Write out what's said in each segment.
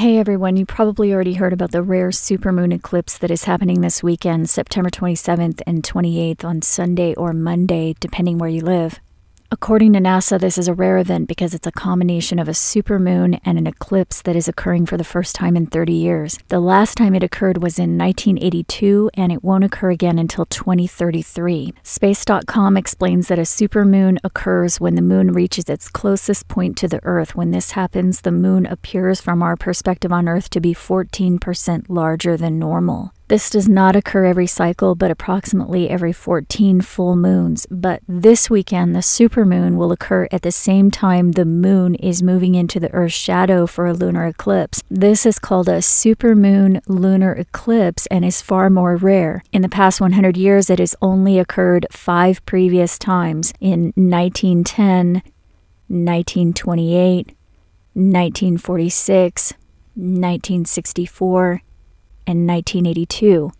Hey everyone, you probably already heard about the rare supermoon eclipse that is happening this weekend, September 27th and 28th on Sunday or Monday, depending where you live. According to NASA, this is a rare event because it's a combination of a supermoon and an eclipse that is occurring for the first time in 30 years. The last time it occurred was in 1982, and it won't occur again until 2033. Space.com explains that a supermoon occurs when the moon reaches its closest point to the Earth. When this happens, the moon appears from our perspective on Earth to be 14% larger than normal. This does not occur every cycle, but approximately every 14 full moons. But this weekend, the supermoon will occur at the same time the moon is moving into the Earth's shadow for a lunar eclipse. This is called a supermoon lunar eclipse and is far more rare. In the past 100 years, it has only occurred five previous times in 1910, 1928, 1946, 1964, and 1982.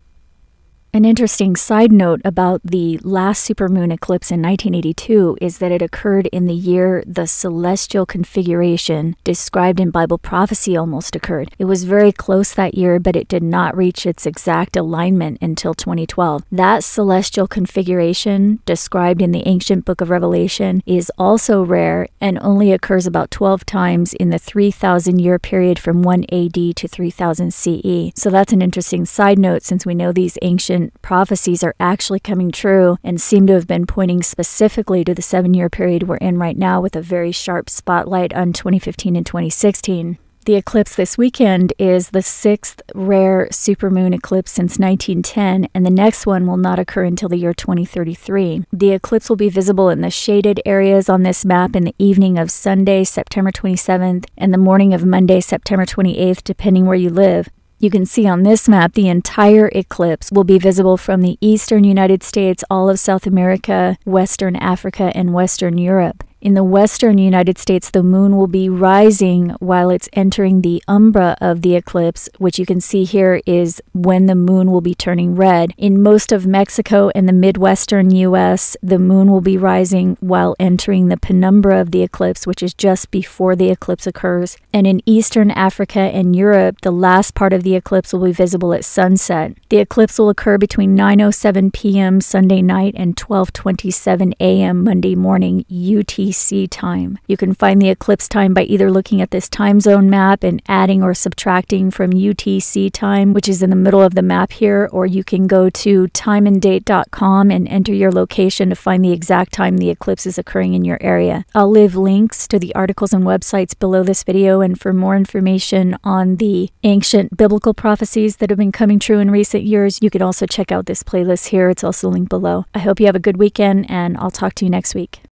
An interesting side note about the last supermoon eclipse in 1982 is that it occurred in the year the celestial configuration described in Bible prophecy almost occurred. It was very close that year, but it did not reach its exact alignment until 2012. That celestial configuration described in the ancient book of Revelation is also rare and only occurs about 12 times in the 3000 year period from 1 AD to 3000 CE. So that's an interesting side note since we know these ancient prophecies are actually coming true and seem to have been pointing specifically to the seven year period we're in right now with a very sharp spotlight on 2015 and 2016. The eclipse this weekend is the sixth rare supermoon eclipse since 1910, and the next one will not occur until the year 2033. The eclipse will be visible in the shaded areas on this map in the evening of Sunday, September 27th, and the morning of Monday, September 28th, depending where you live. You can see on this map the entire eclipse will be visible from the eastern United States, all of South America, Western Africa, and Western Europe. In the western United States, the moon will be rising while it's entering the umbra of the eclipse, which you can see here is when the moon will be turning red. In most of Mexico and the midwestern US, the moon will be rising while entering the penumbra of the eclipse, which is just before the eclipse occurs. And in eastern Africa and Europe, the last part of the eclipse will be visible at sunset. The eclipse will occur between 9:07 p.m. Sunday night and 12:27 a.m. Monday morning UTC UTC time. You can find the eclipse time by either looking at this time zone map and adding or subtracting from UTC time, which is in the middle of the map here, or you can go to timeanddate.com and enter your location to find the exact time the eclipse is occurring in your area. I'll leave links to the articles and websites below this video, and for more information on the ancient biblical prophecies that have been coming true in recent years, you can also check out this playlist here. It's also linked below. I hope you have a good weekend, and I'll talk to you next week.